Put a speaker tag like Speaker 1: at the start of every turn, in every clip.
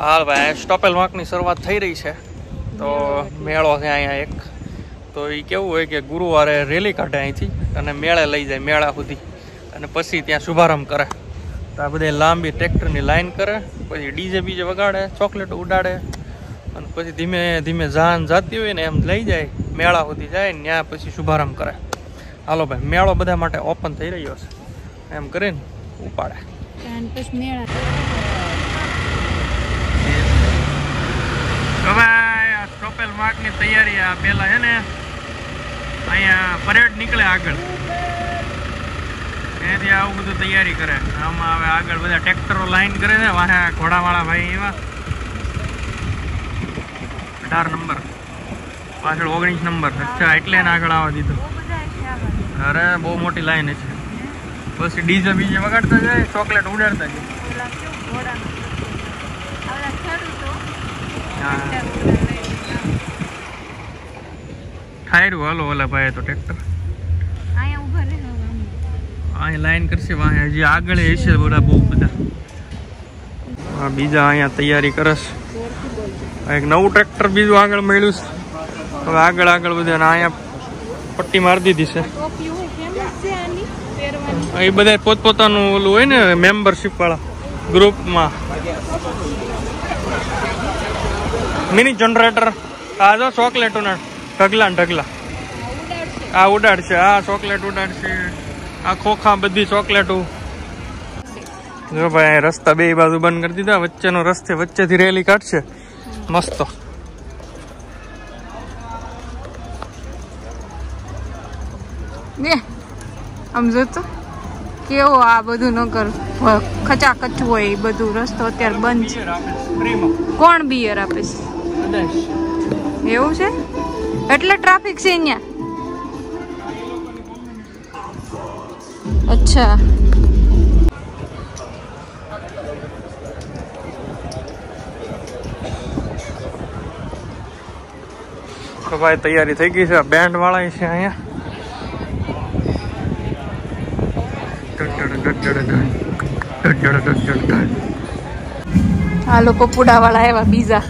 Speaker 1: હાલ ભાઈ સ્ટોપેલ વાંકની શરૂઆત થઈ રહી છે. તો મેળો છે અહીંયા એક. તો એ કેવું હોય કે ગુરુવારે રેલી કાઢે અહીંથી અને મેળે લઈ જાય મેળા સુધી. અને પછી ત્યાં શુભારંભ કરે. તો આ બધે લાંબી ટ્રેક્ટરની લાઈન કરે, પછી ડીજે બીજે વગાડે, ચોકલેટ ઉડાડે, અને પછી ધીમે ધીમે જાન જાતી હોય ને એમ લઈ જાય, મેળા સુધી જાય ત્યાં પછી શુભારંભ કરે. હાલો ભાઈ, મેળો બધા માટે ઓપન થઈ રહ્યો છે. એમ કરીને ઉપાડે.
Speaker 2: મેળા.
Speaker 1: હવે આ સ્ટોપેલ માર્કની તૈયારી આ પહેલાં છે ને, અહીંયા પરેડ નીકળે આગળ. ત્યાંથી આવું બધું તૈયારી કરે. આમાં હવે આગળ બધા ટ્રેક્ટરો લાઈન કરે છે. વાહે ઘોડાવાળા ભાઈ એવા. અઢાર નંબર. પાછળ ઓગણીસ નંબર. અચ્છા, એટલે એને આગળ આવવા દીધું. અરે, બહુ મોટી લાઈન છે. પછી ડીજે બીજે વગાડતા જાય, ચોકલેટ ઉડાડતા જાય. ઠાયરું હાલો ઓલા ભાઈ તો ટ્રેક્ટર.
Speaker 2: અહીંયા.
Speaker 1: અહીં લાઈન કરશે વાહે. હજી આગળ હશે બધા બહુ બધા. બીજા અહીંયા તૈયારી કરશ એક નવું ટ્રેક્ટર બીજું આગળ મળ્યું છે. હવે આગળ આગળ બધા અહીંયા પટ્ટી મારી દીધી છે. એ બધા પોતપોતાનું ઓલું હોય ને મેમ્બરશીપ વાળા ગ્રુપમાં મિની જનરેટર આ જો ચોકલેટોના ઢગલા ને ઢગલા. આ ઉડાડશે આ ચોકલેટ ઉડાડશે આ ખોખા બધી ચોકલેટો. જો ભાઈ રસ્તા બે બાજુ બંધ કરી દીધા વચ્ચેનો રસ્તે વચ્ચેથી રેલી કાઢશે. મસ્ત.
Speaker 2: આમ જોતો. કેવો આ બધું ન કર. ખચાખચ હોય એ બધું રસ્તો અત્યારે બંધ છે. કોણ બિયર આપે છે? એવું છે? એટલે ટ્રાફિક છે અહીંયા. અચ્છા.
Speaker 1: તો ભાઈ તૈયારી થઈ ગઈ છે. બેન્ડ વાળા છે અહીંયા.
Speaker 2: આ લોકો પુડા વાળા આવ્યા બીજા.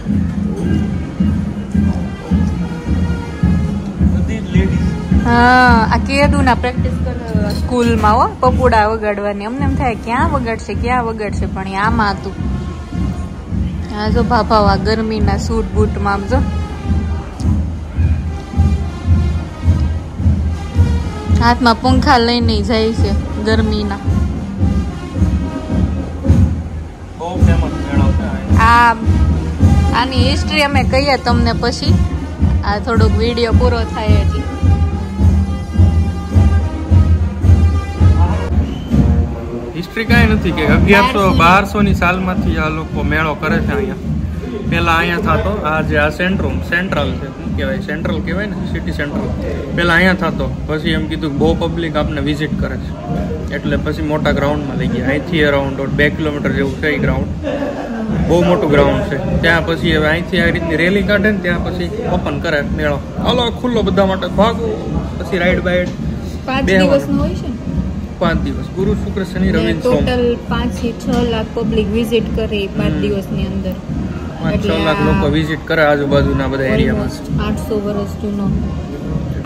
Speaker 2: હા આ કેદુ ના પ્રેક્ટિસ કરે સ્કૂલમાં હો પપુડા વગાડવાની. અમને એમ થાય ક્યાં વગાડશે ક્યાં વગાડશે? પણ આમાં હતું. હા જો ભાભાવા ગરમીના સૂટ બૂટમાં આમ જો. હાથમાં પંખા લઈને જાય છે ગરમીના. આ. આની હિસ્ટ્રી અમે કહીએ તમને પછી. આ થોડોક વીડિયો પૂરો થાય એટલે
Speaker 1: હિસ્ટ્રી કાંઈ નથી કે અગિયારસો બારસો. ની સાલમાંથી આ લોકો મેળો કરે છે અહીંયા. પેલા અહીંયા થતો આ જે આ સેન્ટ્રમ સેન્ટ્રલ છે શું કહેવાય? સેન્ટ્રલ કહેવાય ને? સિટી સેન્ટ્રલ પેલા અહીંયા થતો પછી એમ કીધું કે બહુ પબ્લિક આપને વિઝિટ કરે છે. એટલે પછી મોટા ગ્રાઉન્ડમાં લઈ ગયા. અહીંથી અરાઉન્ડ બે કિલોમીટર જેવું છે એ ગ્રાઉન્ડ બહુ મોટું ગ્રાઉન્ડ છે. ત્યાં પછી હવે અહીંથી આ રીતની રેલી કાઢે ને ત્યાં પછી ઓપન કરે મેળો. હલો ખુલ્લો બધા માટે ભાગો. પછી રાઈડ બાઈડ
Speaker 2: પાંચ
Speaker 1: બે
Speaker 2: દિવસનો હોય છે
Speaker 1: પાંચ દિવસ. ગુરુ શુક્ર શનિ રવિ
Speaker 2: ટોટલ પાંચથી છ લાખ પબ્લિક વિઝિટ કરે પાંચ. દિવસની અંદર.
Speaker 1: પાંચ છ લાખ લોકો વિઝિટ કરે આજુબાજુના બધા એરિયામાં
Speaker 2: આઠસો વર્ષ જૂનો.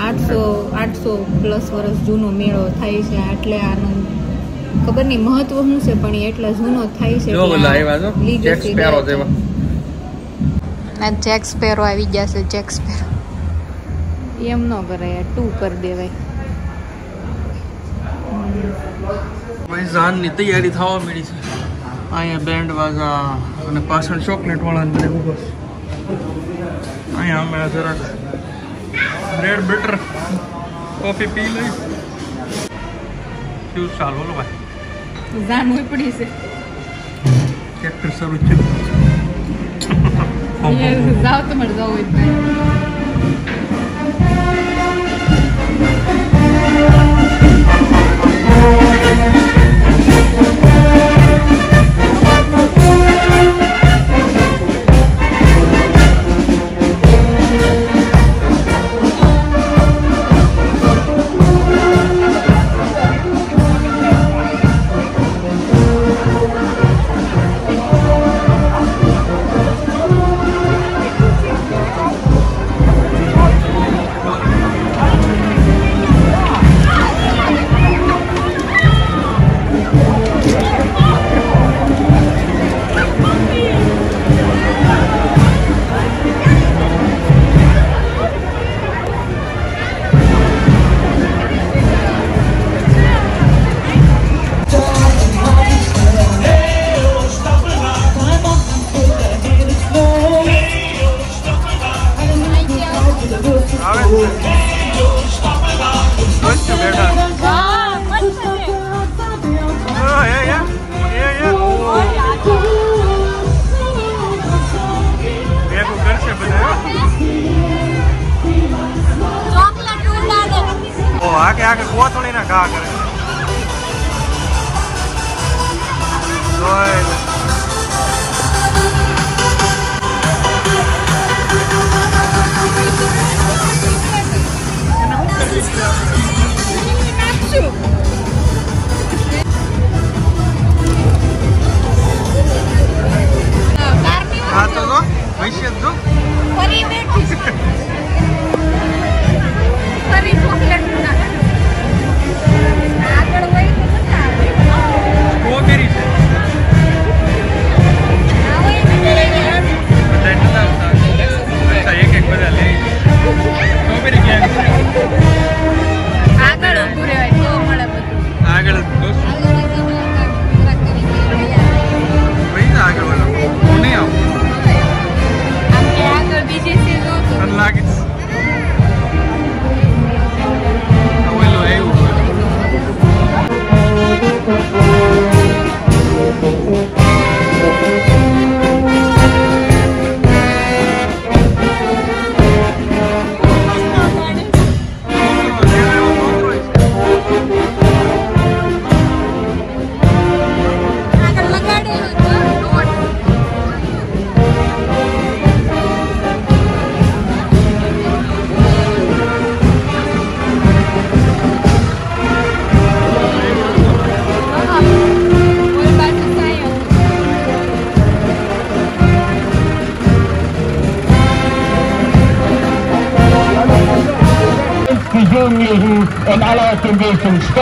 Speaker 2: આઠસો આઠસો પ્લસ વર્ષ જૂનો મેળો થાય છે. એટલે આનંદ ખબર નહીં મહત્વ શું છે પણ એ એટલા જૂનો થાય છે
Speaker 1: જેક સ્પેરો જેવા.
Speaker 2: આ જેક સ્પેરો આવી ગયા છે જેક સ્પેરો એમ ન કરાય ટુ કરી દેવાય.
Speaker 1: ભાઈ જાનની તૈયારી થવા મળી છે. અહીંયા બેન્ડ વાજા અને પાછળ ચોકલેટ વાળા ને બધે ઊભો અહીંયા અમે જરાક બ્રેડ બટર કોફી પી લઈ. શું ચાલ બોલો ભાઈ?
Speaker 2: જાન ઉપડી છે.
Speaker 1: ટ્રેક્ટર શરૂ છે.
Speaker 2: જાવ તમારે જવું હોય
Speaker 1: Thank.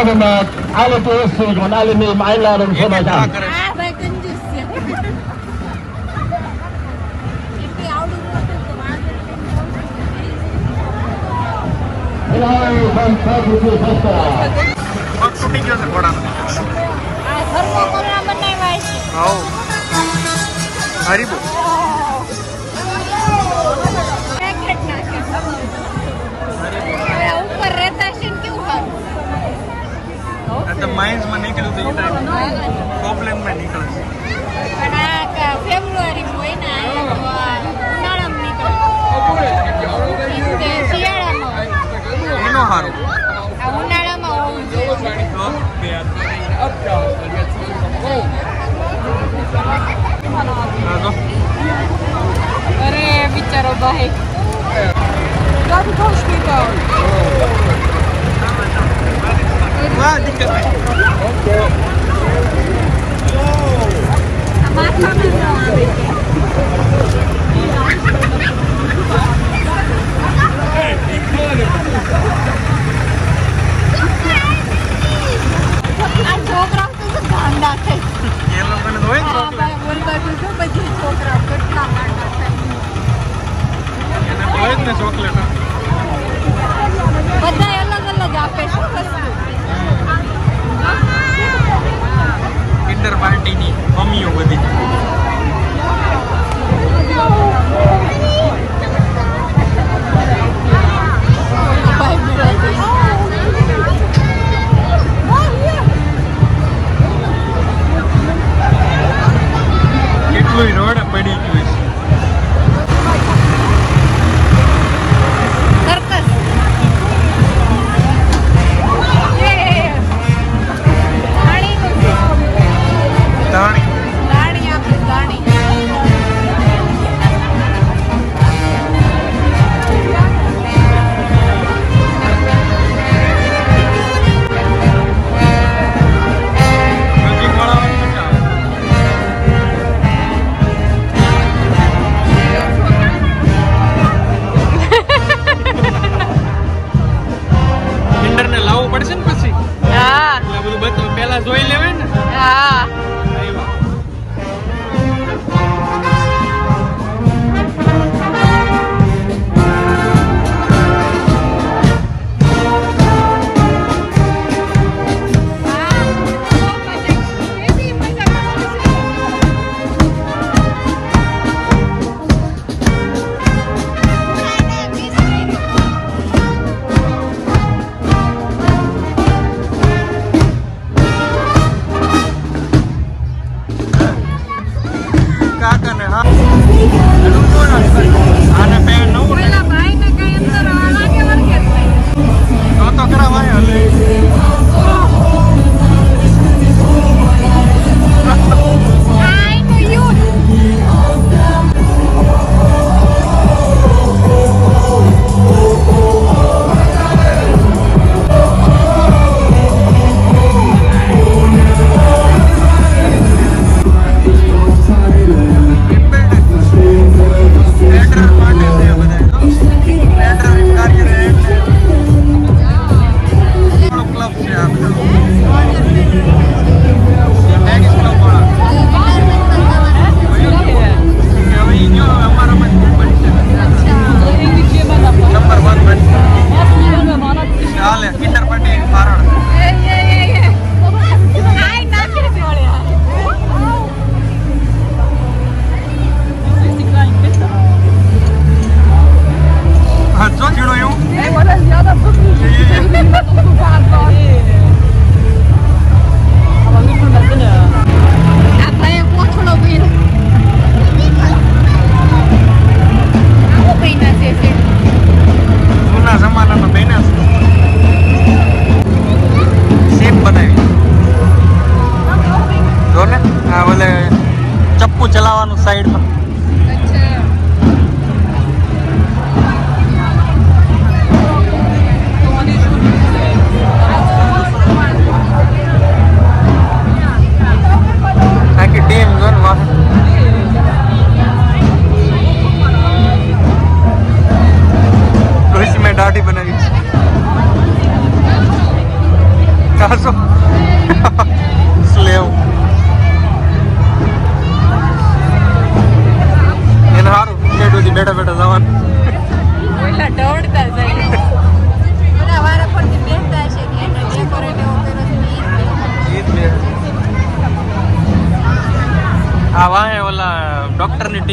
Speaker 1: Dänemark, alle durstig und alle nehmen Einladungen von euch an.
Speaker 3: Shooting केलं सर कोणाला हो हरी
Speaker 2: बोल the માઇન્ડમાં નીકળ્યું હતું એ પ્રોબ્લેમમાં
Speaker 3: નીકળશે પણ ફેબ્રુઆરી હોય ને શિયાળામાં ઉનાળામાં હોવું અરે બિચારો ભાઈ.
Speaker 2: Laat het gewoon springen. Yellow
Speaker 3: am going to do it. I'm
Speaker 2: going to do it.
Speaker 3: I'm going
Speaker 2: to do it.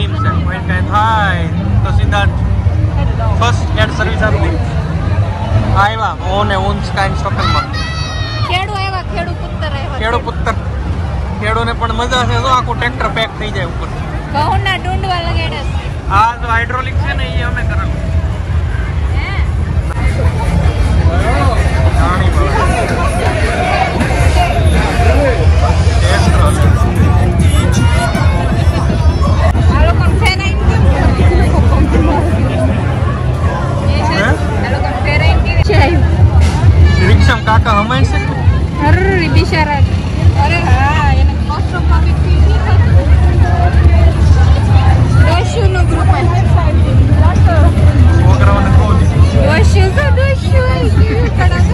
Speaker 2: Team છે.
Speaker 3: કોઈ
Speaker 2: કાંઈ થાય તો સીધા ફર્સ્ટ એડ સર્વિસ આપી આવ્યા હું ને ઊંચ કાંઈ શોકલમાં
Speaker 1: ખેડુ આવ્યા ખેડુ પુત્તર આવ્યા
Speaker 2: ખેડુ પુત્તર ખેડુને પણ મજા છે જો આખું ટ્રેક્ટર પેક થઈ જાય ઉપર.
Speaker 1: ઘઉંના ડુંડવા લગાડ્યા છે.
Speaker 2: આ તો હાઇડ્રોલિક છે ને એ અમે
Speaker 1: કરેલું. પાણી ટેસ્ટ છે
Speaker 2: રિક્ષમ કાકા હમાય છે
Speaker 1: અરે બિચારા અરે હા એને કોસ્ટ્યુમમાં બી
Speaker 2: ફીટ નથી દોશ્યુ નું ગ્રુપ
Speaker 1: દોશ્યુ દોશ્યુ ઘણા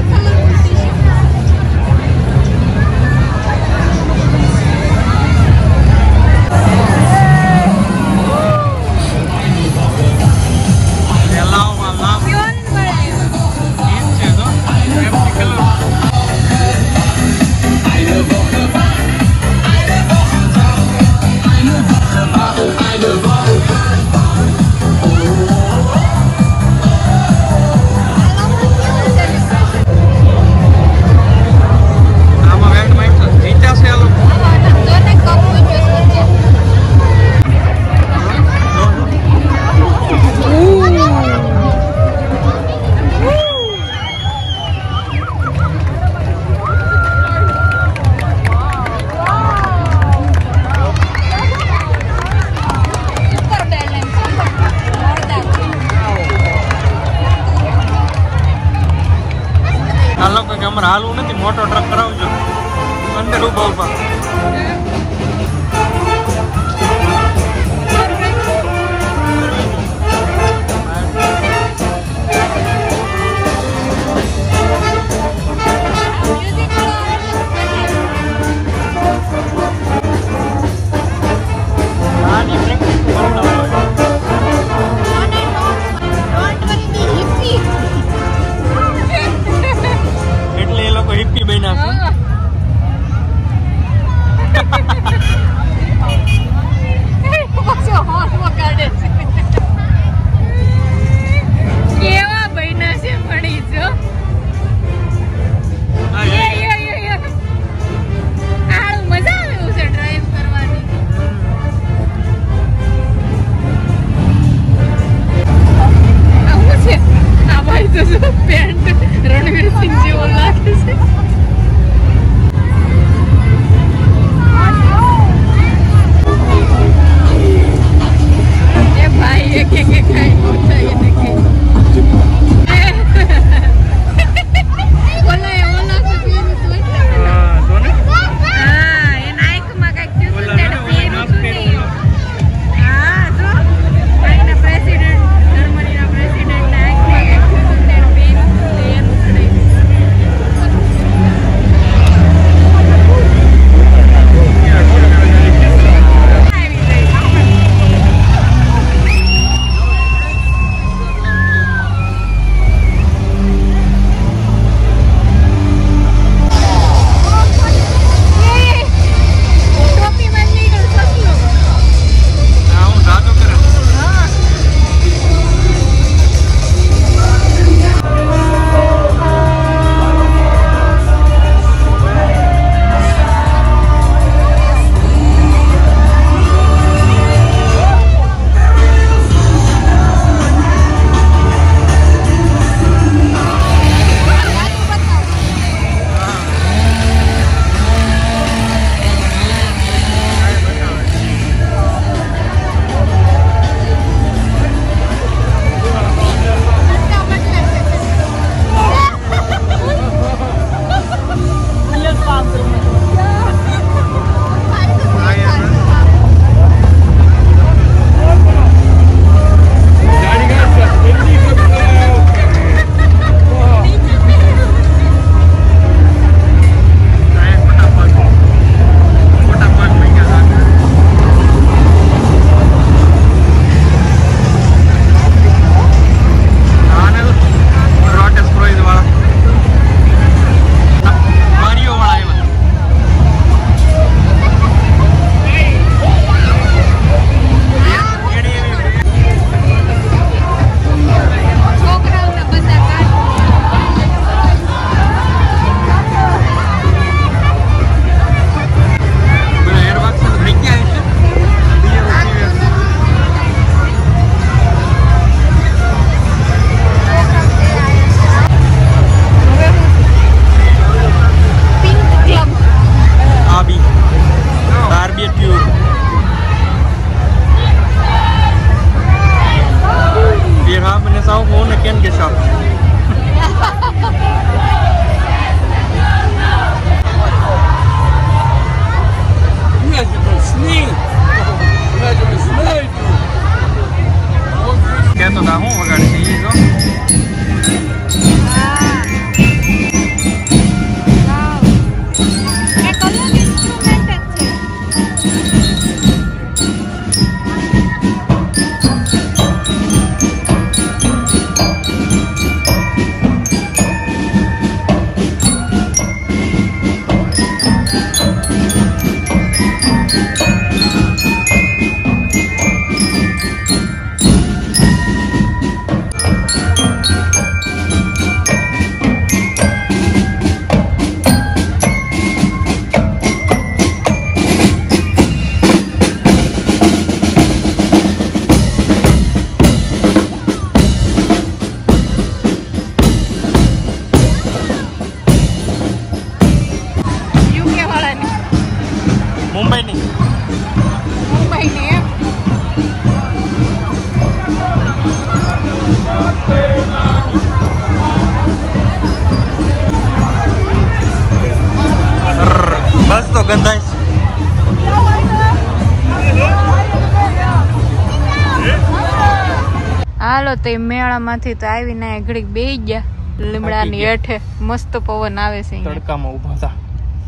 Speaker 2: હાલો તો એ મેળામાંથી તો આવીને ઘડીક બેસી ગયા. લીમડાની હેઠે મસ્ત પવન આવે છે
Speaker 1: તડકામાં ઊભા હતા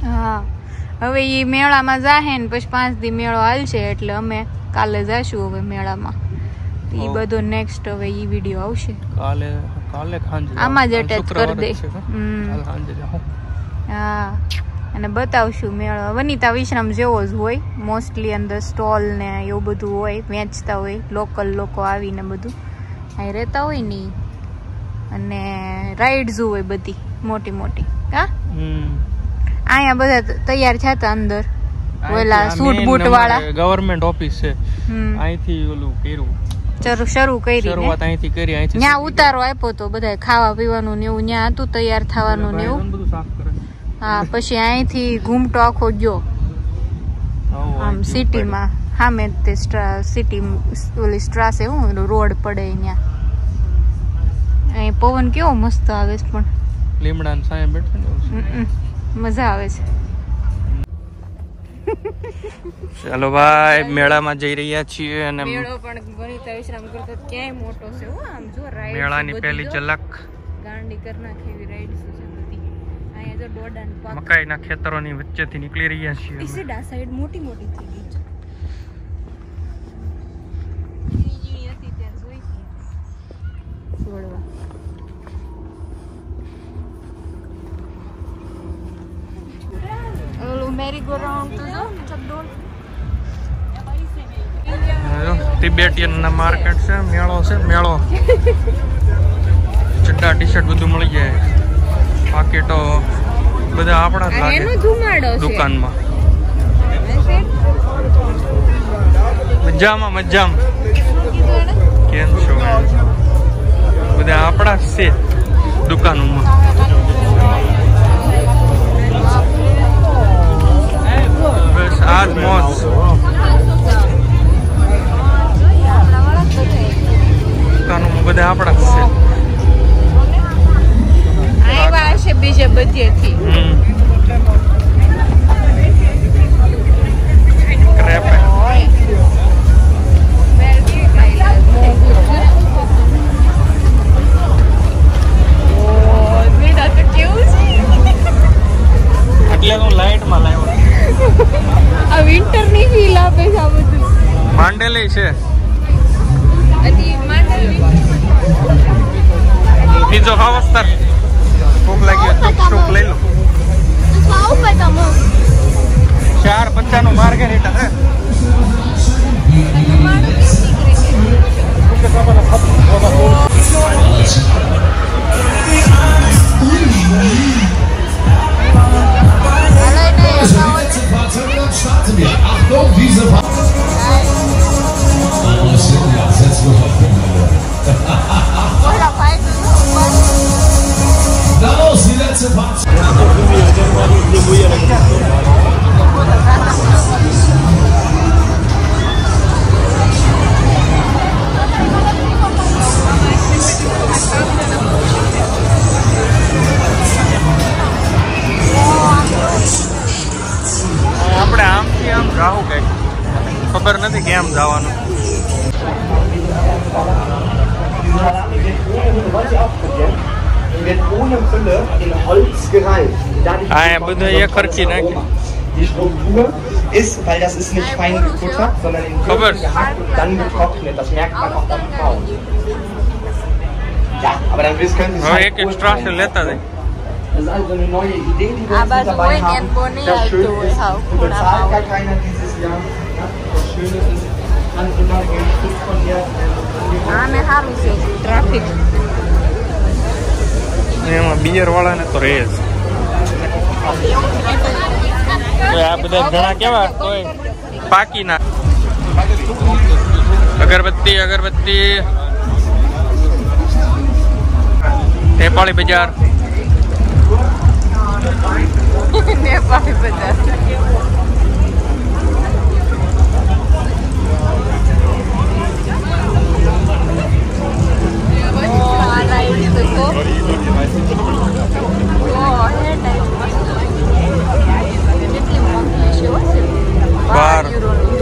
Speaker 2: હા. હવે એ મેળામાં જાહે ને પછી પાંચ દી મેળો હાલશે એટલે અમે કાલે જાશું હવે મેળામાં. એ બધો નેક્સ્ટ હવે ઈ વીડિયો આવશે.
Speaker 1: કાલે કાલે ખાંજે
Speaker 2: આમાં જ
Speaker 1: અટેચ
Speaker 2: કરી દે. હા. અને બતાવશું મેળો. વનિતા વિશ્રામ જેવો જ હોય. મોસ્ટલી અંદર સ્ટોલ ને એવું બધું હોય. વેચતા હોય. લોકલ લોકો આવીને બધું. અહીં રહેતા હોય ને અને અને રાઇડ્સ હોય બધી મોટી મોટી. હા?
Speaker 1: હમ.
Speaker 2: અહીંયા બધા તૈયાર થયા અંદર. ઓલા સૂટ બૂટ વાળા.
Speaker 1: ગવર્મેન્ટ ઓફિસ છે. અહીંથી ઓલું કર્યું.
Speaker 2: શરૂ શરૂ કરી
Speaker 1: શરૂઆત અહીંથી કરી અહીંથી
Speaker 2: ત્યાં ઉતારો આપ્યો તો બધા ખાવા પીવાનું ને એવું ત્યાં હતું તૈયાર થવાનું ને એવું. હા પછી અહીંથી ઘૂમટો આખો ગયો. આમ સિટીમાં સામે તે સિટી ઓલી સ્ટ્રાસે હું રોડ પડે અહીંયા અહીં પવન કેવો મસ્ત આવે છે પણ.
Speaker 1: લીમડા સાંયે બેઠે ને
Speaker 2: મજા આવે છે.
Speaker 1: ચાલો ભાઈ મેળામાં જઈ રહ્યા છીએ અને
Speaker 2: મેળો પણ ગણિતા વિશ્રામ કરતા ક્યાંય મોટો છે હો આમ જો રાઈડ
Speaker 1: મેળાની પહેલી ઝલક.
Speaker 2: ગાંડી કર નાખે એવી રાઈડ છે બધી. અહીંયા જો દોડાન
Speaker 1: મકાઈના ખેતરોની વચ્ચેથી નીકળી રહ્યા છીએ અમે.
Speaker 2: ડા સાઈડ મોટી મોટી થઈ ગઈ છે ઝીણી ઝીણી હતી ત્યારે જોઈ હતી. જો,
Speaker 1: તિબેટિયન ના માર્કેટ છે મેળો છે મેળો. ચડ્ડા ટી શર્ટ બધું મળી જાય. પાકેટો બધા આપણા જ લાગે દુકાનમાં. મજામાં મજામાં? કેમ છો બધા આપણા જ છે દુકાનોમાં. બસ આ જ મોજ. દુકાનોમાં બધા આપણા જ છે.
Speaker 2: બીજે બધેથી.
Speaker 1: એટલે હું લાઈટમાં લાવ્યો?
Speaker 2: આ વિન્ટરની ફીલ આપે છે આ બધું.
Speaker 1: માંડેલી છે. બીજો ખાવ અસ્તર. તાર ભૂખ લાગી હોય તો લઈ લો. ચાર પચાસનું માર્કેટ હે. Könnt
Speaker 4: tolles
Speaker 1: die, ne?
Speaker 4: Die Struktur ist, weil das ist nicht fein gefuttert, sondern in
Speaker 1: Komm,
Speaker 4: gehackt und dann getrocknet. Das merkt man auch beim Kauen. Ja, aber dann wisst- können Sie es halt.
Speaker 1: સ્ટ્રાસ લેતા જાય
Speaker 4: Das ist also eine neue Idee, die wir
Speaker 2: Ah, aber
Speaker 4: mit dabei haben. Das Schöne ist,
Speaker 2: auch
Speaker 4: du bezahlt gar keiner dieses Jahr. Das Schöne ist, kann immer ein Stück von dir Ah,
Speaker 2: wir haben છે Traffic.
Speaker 1: એમાં beer વાળાને તો રહે જ તો આ બધા ઘણા કેવા કોઈ પાકી ના અગરબત્તી અગરબત્તી નેપાળી બજાર
Speaker 2: નેપાળી બજાર ઓ, આ રાઈડ તો જો. ઓ, હે ટાઈપ મસ્ત. કેટલી મોંઘી છે હો છે.
Speaker 1: બાર.
Speaker 2: યુરોની.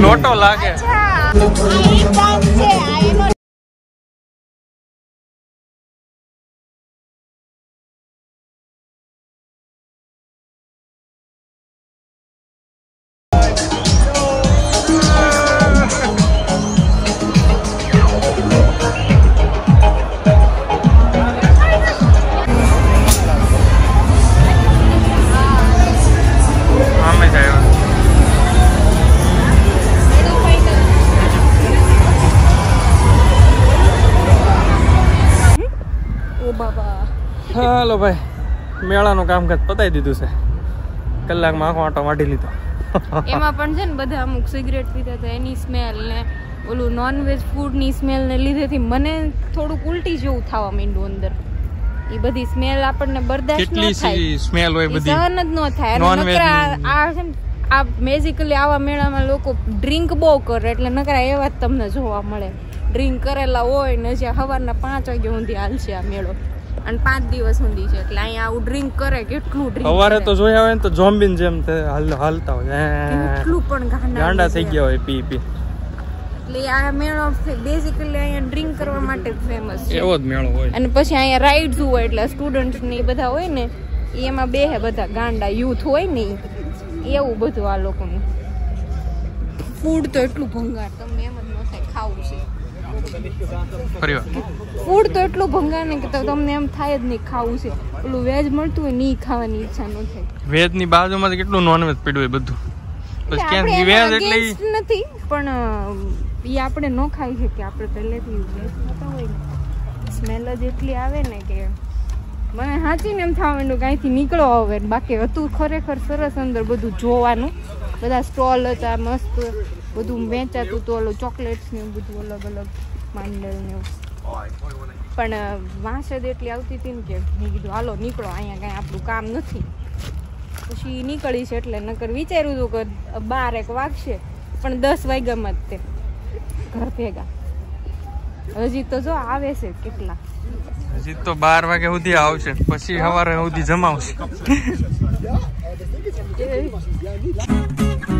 Speaker 1: નોટો લાગે. હાલો ભાઈ મેળાનું કામકાજ પતાવી દીધું છે. કલાકમાં આખો આટો વાઢી લીધો.
Speaker 2: એમાં પણ છે ને બધા અમુક સિગરેટ પીતા હતા એની સ્મેલ ને ઓલું નોનવેજ ફૂડની સ્મેલ ને લીધેથી મને થોડુંક ઉલટી જેવું થવા માંડ્યું અંદર. એ બધી સ્મેલ આપણને બરદાસ્ત ન થાય.
Speaker 1: સ્મેલ હોય બધી?
Speaker 2: સહન જ ન થાય. નકરા આ છે ને આ મેઝિકલી આવા મેળામાં લોકો ડ્રિંક બહુ કરે એટલે નકરા એવા જ તમને જોવા મળે. ડ્રિંક કરેલા હોય ને જ્યાં સવારના પાંચ વાગ્યા સુધી હાલશે આ મેળો. અને પાંચ દિવસ સુધી છે. એટલે અહીંયા આવું ડ્રિંક કરે કેટલું ડ્રિંક
Speaker 1: સવારે તો જોયા હોય ને તો જોમ્બીન જેમ તે હાલ- હાલતા હોય.
Speaker 2: કેટલું પણ ગાંડા
Speaker 1: ગાંડા થઈ ગયા. હોય પી પી.
Speaker 2: એટલે આ મેળો બેઝિકલી અહીંયા ડ્રિંક કરવા માટે ફેમસ છે.
Speaker 1: એવો જ મેળો હોય.
Speaker 2: અને પછી અહીંયા રાઇડ્સ હોય એટલે સ્ટુડન્ટ ને એ બધા હોય ને એમાં બેહે બધા ગાંડા યુથ હોય ને એવું બધું આ લોકોનું. ફૂડ તો એટલું ભંગાર તમને એમ જ ન થાય ખાવું છે. ફૂડ તો એટલું ભંગાર ને કે તમને એમ થાય જ નહીં ખાવું છે. પેલું વેજ મળતું હોય નહીં ખાવાની ઈચ્છા ન થાય.
Speaker 1: વેજની બાજુમાં કેટલું નોનવેજ પડ્યું હોય બધું. વેજ એટલે
Speaker 2: નથી પણ એ આપણે ન ખાઈ શકીએ. આપણે પહેલેથી વેજ ખાતા હોય ને સ્મેલ જ એટલી આવે ને કે મને સાચીને એમ થવા માંડ્યું કે અહીંથી નીકળો હવે. બાકી હતું ખરેખર સરસ અંદર બધું જોવાનું. બધા સ્ટોલ હતા મસ્ત બધું વેચાતું હતું ઓલું ચોકલેટ્સ ને બધું અલગ અલગ માંડલ ને એવું પણ વાંસદ એટલી આવતી હતી ને કે મેં કીધું હાલો નીકળો અહીંયા કાંઈ આપણું કામ નથી. પછી નીકળી છે એટલે નકર વિચાર્યું હતું કે બાર એક વાગશે પણ દસ વાગ્યામાં જ તે ઘર ભેગા. હજી તો જો આવે છે કેટલા.
Speaker 1: હજી તો બાર વાગે સુધી આવશે પછી સવારે સુધી જમાવશે.